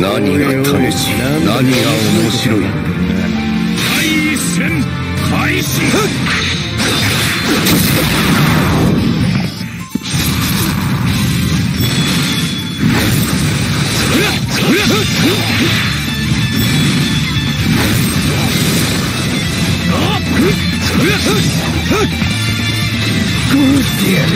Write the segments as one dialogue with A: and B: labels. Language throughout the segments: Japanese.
A: 何が楽しい？何が面白い？
B: 第一戦開始殺してやる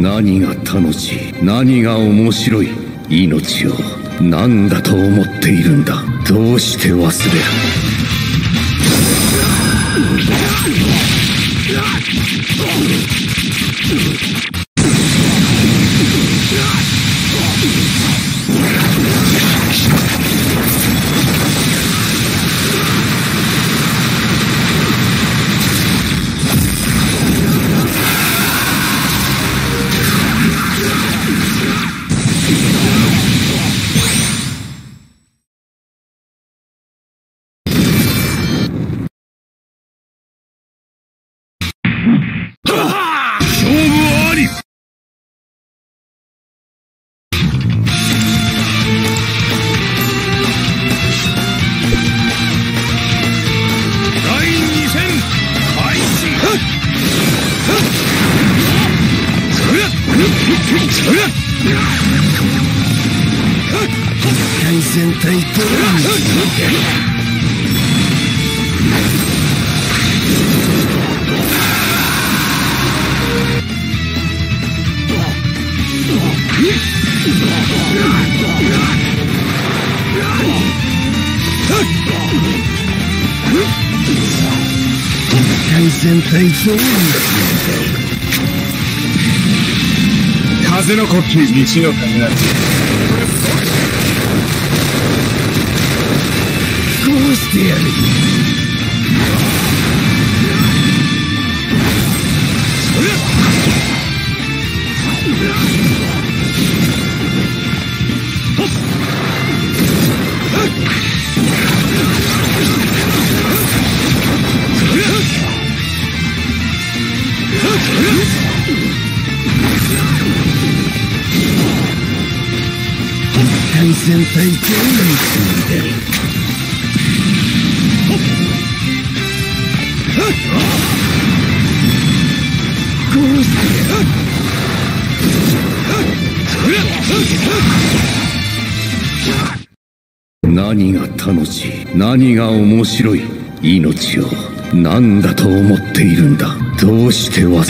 A: 何が楽しい何が面白い命を何だと思っているんだどうして忘れる？
C: 対戦隊と対戦隊と
B: 風の呼吸西の風なり。
C: こうしてやる戦隊とに住んでるこうして
A: 何が楽しい何が面白い命を何だと思っているんだどうして忘れる